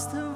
lost the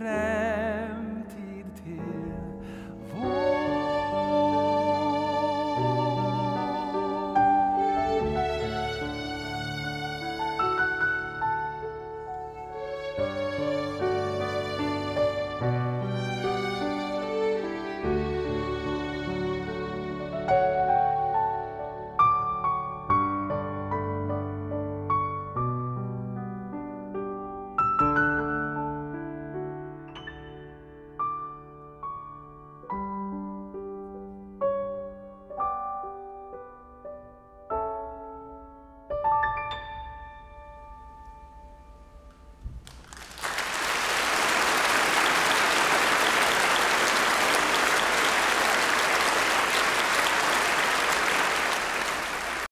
rêve